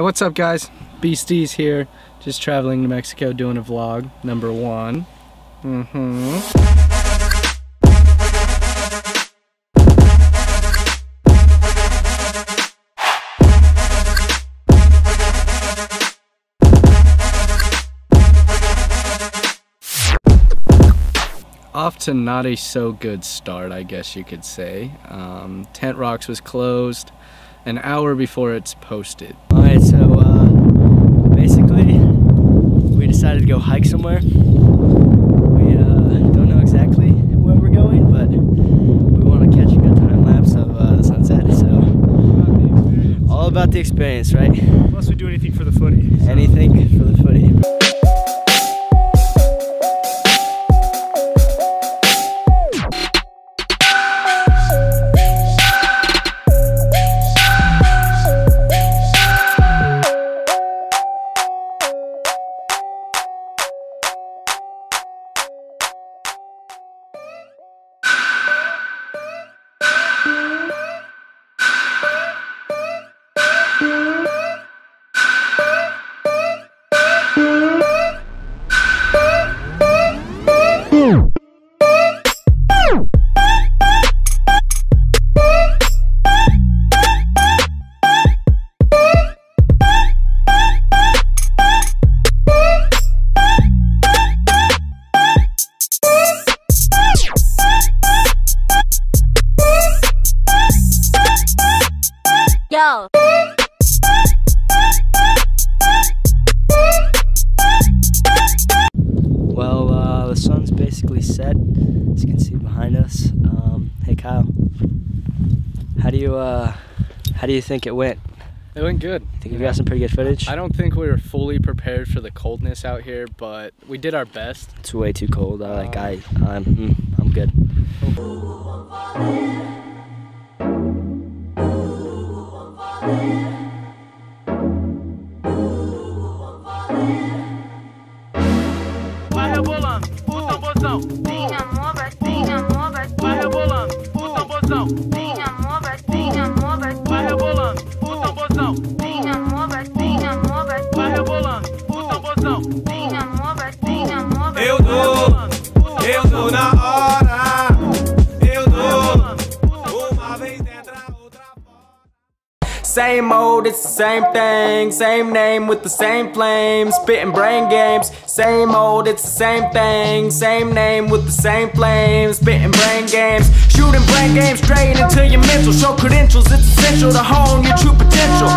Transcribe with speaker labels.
Speaker 1: What's up guys? BSteez here, just traveling to Mexico doing a vlog, number one. Mm-hmm. Off to not a so good start, I guess you could say. Um, Tent Rocks was closed an hour before it's posted.
Speaker 2: Alright, so uh, basically, we decided to go hike somewhere. We uh, don't know exactly where we're going, but we want to catch a good time lapse of uh, the sunset. So, all about the experience, right?
Speaker 3: Unless we do anything for the footy. so.
Speaker 2: Anything for the footy.
Speaker 4: Yo.
Speaker 2: Well, uh, the sun's basically set, as you can see behind us. Um, hey, Kyle, how do you uh, how do you think it went?
Speaker 1: It went good.
Speaker 2: I Think you got some pretty good footage?
Speaker 1: I don't think we were fully prepared for the coldness out here, but we did our best.
Speaker 2: It's way too cold. I like
Speaker 1: Um,
Speaker 2: I I'm mm, I'm good.
Speaker 5: Botando, um, botão, Same old, it's the same thing. Same name with the same flame. Spitting brain games. Same old, it's the same thing. Same name with the same flame. Spitting brain games. Shooting brain games straight into your mental. Show credentials, it's essential to hone your true potential.